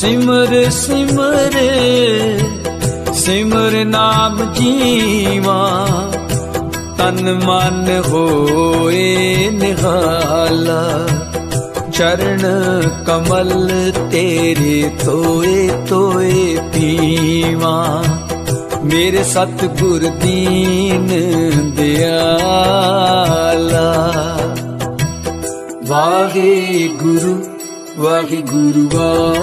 ਸਿਮਰ ਸਿਮਰ ਸਿਮਰ ਨਾਮ ਜੀਵਾ। ਤਨ ਮਨ ਹੋਏ ਨਿਹਾਲਾ। ਚਰਨ ਕਮਲ ਤੇਰੇ ਤੋਏ ਤੋਏ ਪੀਵਾ। ਮੇਰੇ ਸਤਿਗੁਰ ਦੀਨ ਦਿਆਲਾ। ਵਾਹਿਗੁਰੂ ਵਾਹਿਗੁਰੂ ਵਾ